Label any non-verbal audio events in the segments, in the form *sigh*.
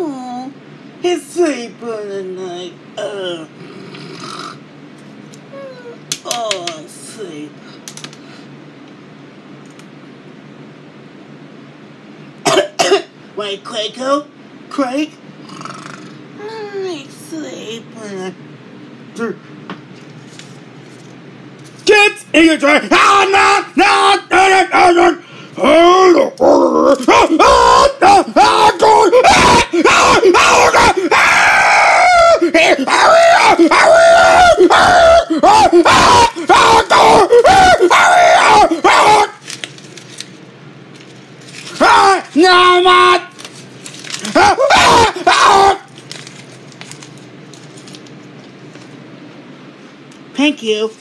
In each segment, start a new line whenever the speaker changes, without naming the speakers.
Oh, he's sleeping tonight. Uh. Oh, sleep. *coughs* Wait, Quaco? Craig? I sleep.
Get in your tray! Ah, no, no, no, no, no, no. Ah, ah, ah, ah, God. Ah, ah, ah, God. Ah! Ah, ah, ah, ah, ah, ah, ah, God. Ah, ah, ah. Ah, no, man! Ah, ah, ah.
Thank you.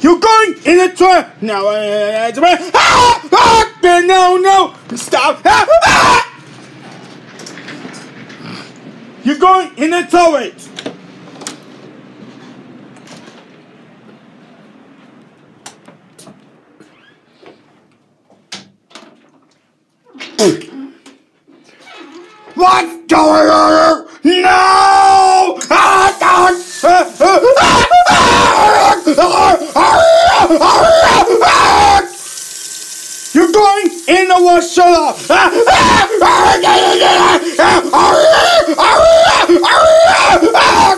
You're going in the trap! No, uh, ah! Ah! No, no! Stop! Ah! Ah! You're going in the toilet! What's going on? You're going in the! Ah, ah, ah, ah, ah, ah, ah, ah.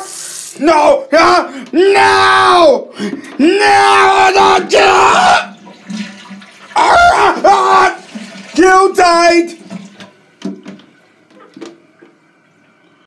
No! ah, No! No! Not you! Ah, ah, You died!